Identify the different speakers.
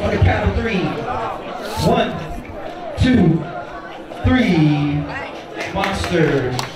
Speaker 1: on the count of three. One, two, three. Monsters.